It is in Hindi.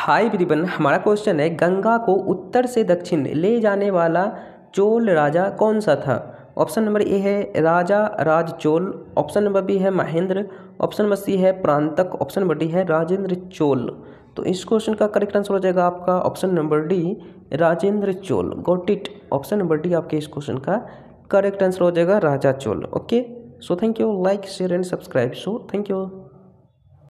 हाय ब्रिबन हमारा क्वेश्चन है, गंगा को उत्तर से दक्षिण ले जाने वाला चोल राजा कौन सा था? ऑप्शन नंबर ए है Raja Raj Chola option number B है महेंद्र ऑप्शन नंबर सी है प्रांतक ऑप्शन नंबर डी है राजेंद्र चोल। तो इस क्वेश्चन का करेक्ट आंसर हो जाएगा आपका option number D Rajendra Chola. Got it option number D आपके इस क्वेश्चन का करेक्ट आंसर हो जाएगा Raja Chola. Okay so thank you like share and subscribe so thank you